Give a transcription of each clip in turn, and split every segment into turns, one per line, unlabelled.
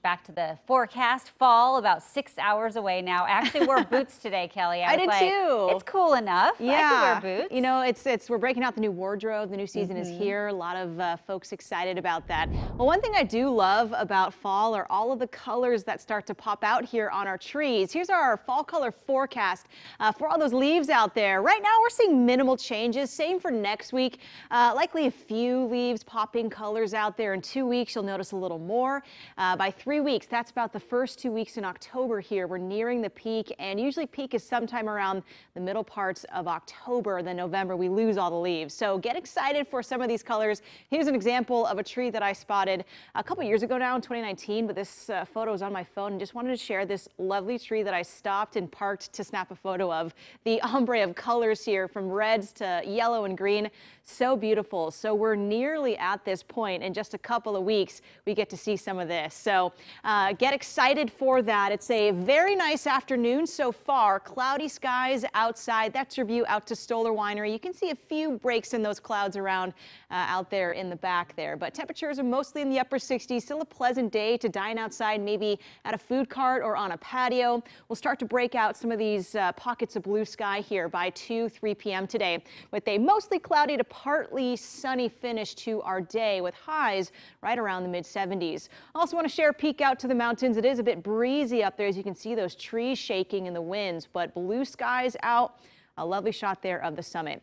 Back to the forecast. Fall about six hours away now. I actually wore boots today, Kelly.
I, I did
like,
too.
It's cool enough.
Yeah.
I can wear boots.
You know, it's it's we're breaking out the new wardrobe. The new season mm -hmm. is
Mm-hmm.
here. A lot of uh, folks excited about that. Well, one thing I do love about fall are all of the colors that start to pop out here on our trees. Here's our fall color forecast uh, for all those leaves out there. Right now, we're seeing minimal changes. Same for next week. Uh, likely a few leaves popping colors out there. In two weeks, you'll notice a little more. Uh, by three weeks, that's about the first two weeks in October here. We're nearing the peak and usually peak is sometime around the middle parts of October. Then November, we lose all the leaves. So get excited for some of these colors. Here's an example of a tree that I spotted a couple years ago now in 2019, but this uh, photo is on my phone and just wanted to share this lovely tree that I stopped and parked to snap a photo of. The ombre of colors here from reds to yellow and green. So beautiful. So we're nearly at this point. In just a couple of weeks, we get to see some of this. So uh, get excited for that. It's a very nice afternoon so far. Cloudy skies outside. That's your view out to Stoller Winery. You can see a few breaks in those clouds around uh, out there in the back there. But temperatures are mostly in the upper 60s. Still a pleasant day to dine outside, maybe at a food cart or on a patio. We'll start to break out some of these uh, pockets of blue sky here by 2, 3 p.m. today with a mostly cloudy to partly sunny finish to our day with highs right around the mid 70s. Also want to share a peek out to the mountains. It is a bit breezy up there as you can see those trees shaking in the winds, but blue skies out. A lovely shot there of the summit.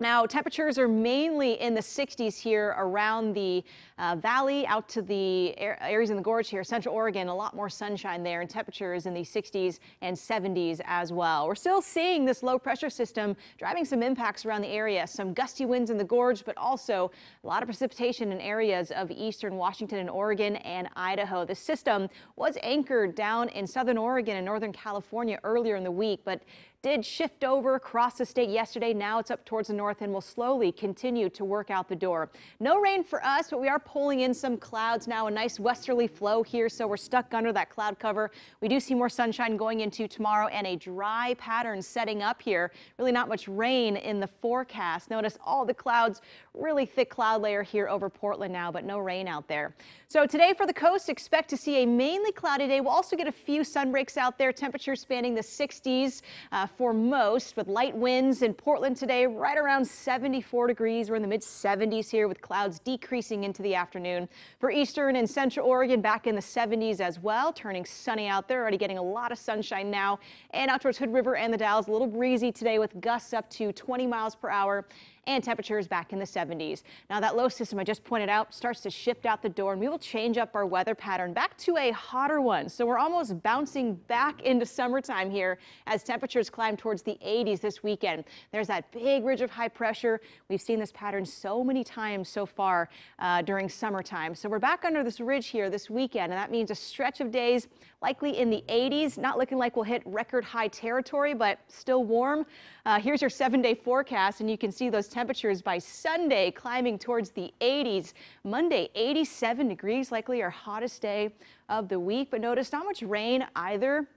Now, temperatures are mainly in the 60s here around the uh, valley out to the areas in the gorge here, Central Oregon, a lot more sunshine there and temperatures in the 60s and 70s as well. We're still seeing this low pressure system driving some impacts around the area, some gusty winds in the gorge, but also a lot of precipitation in areas of eastern Washington and Oregon and Idaho. The system was anchored down in southern Oregon and northern California earlier in the week, but did shift over across the state yesterday. Now it's up towards the north and will slowly continue to work out the door. No rain for us, but we are pulling in some clouds now. A nice westerly flow here, so we're stuck under that cloud cover. We do see more sunshine going into tomorrow and a dry pattern setting up here. Really not much rain in the forecast. Notice all the clouds, really thick cloud layer here over Portland now, but no rain out there. So today for the coast, expect to see a mainly cloudy day. We'll also get a few sun breaks out there. Temperatures spanning the 60s. Uh, for most with light winds in Portland today right around 74 degrees. We're in the mid 70s here with clouds decreasing into the afternoon. For eastern and central Oregon back in the 70s as well, turning sunny out there. Already getting a lot of sunshine now and out towards Hood River and the Dalles. A little breezy today with gusts up to 20 miles per hour and temperatures back in the 70s. Now that low system I just pointed out starts to shift out the door and we will change up our weather pattern back to a hotter one. So we're almost bouncing back into summertime here as temperatures climb towards the 80s this weekend. There's that big ridge of high pressure. We've seen this pattern so many times so far uh, during summertime. So we're back under this ridge here this weekend and that means a stretch of days likely in the 80s. Not looking like we'll hit record high territory, but still warm. Uh, here's your seven day forecast and you can see those temperatures by Sunday climbing towards the 80s. Monday, 87 degrees, likely our hottest day of the week. But notice not much rain either.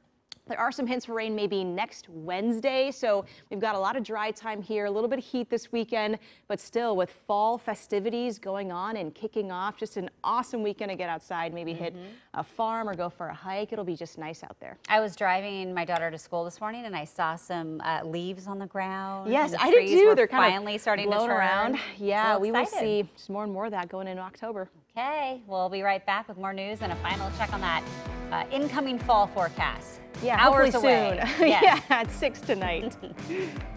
There are some hints for rain maybe next Wednesday, so we've got a lot of dry time here, a little bit of heat this weekend, but still with fall festivities going on and kicking off, just an awesome weekend to get outside, maybe mm -hmm. hit mm-hmm. a farm or go for a hike. It'll be just nice out there.
I was driving my daughter to school this morning and I saw some uh, leaves on the ground.
Yes, the I did too. They're kind
finally of starting
to
turn
around. Yeah, so we will see just more and more of that going into October.
Okay, we'll be right back with more news and a final check on that uh, incoming fall forecast.
Yeah, hours soon. Yes. yeah, at 6 tonight.